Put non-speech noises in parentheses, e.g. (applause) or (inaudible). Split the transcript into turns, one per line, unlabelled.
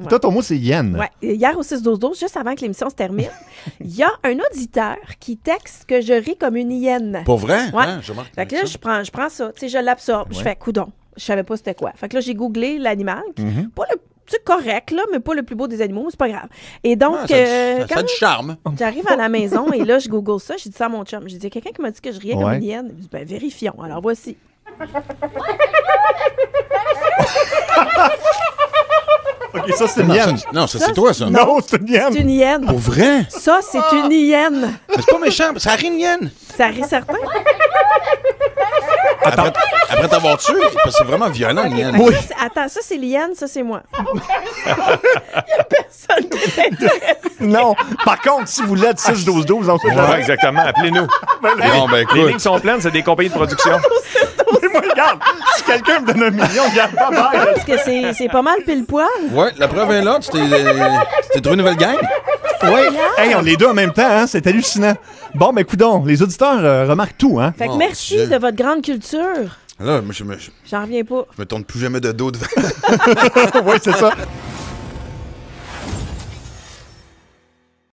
Ouais.
Toi, ton mot, c'est yen.
Ouais. Hier au 6-12-12, juste avant que l'émission se termine, (laughs) il y a un auditeur qui texte que je ris comme une hyène.
Pour vrai?
Ouais.
Hein, je remarque
Fait que là, je prends, je prends ça, tu sais, je l'absorbe. Je fais coudon. Je savais pas c'était quoi. Fait que là, j'ai googlé l'animal.
Mhm.
Pas le c'est correct, là, mais pas le plus beau des animaux, mais c'est pas grave. Et donc,
Ah, ça, a du-
euh,
ça- ça
quand
charme. (laughs)
j'arrive à la maison et là, je google ça, j'ai dit ça à mon chum. J'ai dit, quelqu'un qui m'a dit que je riais comme une hyène. Il dit, ben, vérifions. Alors, voici. (laughs) (laughs)
OK, ça, c'est une
Non,
hyène.
non, ça,
Ça,
c'est toi, ça.
Non, c'est une hyène.
C'est une hyène.
Pour vrai?
Ça, c'est une hyène.
Mais c'est pas méchant, ça rit une hyène.
Ça rit certain.
Après, après t'avoir tué, parce que c'est vraiment violent, une hyène.
C'est- attends, ça, c'est l'hyène, ça, c'est moi. Il (laughs) y a personne qui t'intéresse.
Non. Par contre, si vous l'êtes 6-12-12, on sait
Ouais, exactement. Appelez-nous. (laughs)
Bon, ben
Les
écoute.
lignes sont pleines, c'est des compagnies de production.
Mais moi, regarde, si quelqu'un me donne un million, regarde pas mal.
Parce que c'est c'est pas mal pile poil.
Ouais, la preuve est là. Tu t'es euh, tu t'es trouvé une nouvelle gang?
Oui. Hey, on les deux en même temps, hein? C'est hallucinant. Bon, ben, coudon, les auditeurs euh, remarquent tout, hein?
Fait que
Mon
merci
Dieu.
de votre grande culture.
Là, moi, je me, je
J'en reviens pas.
me tourne plus jamais de dos devant. (laughs)
oui, c'est ça.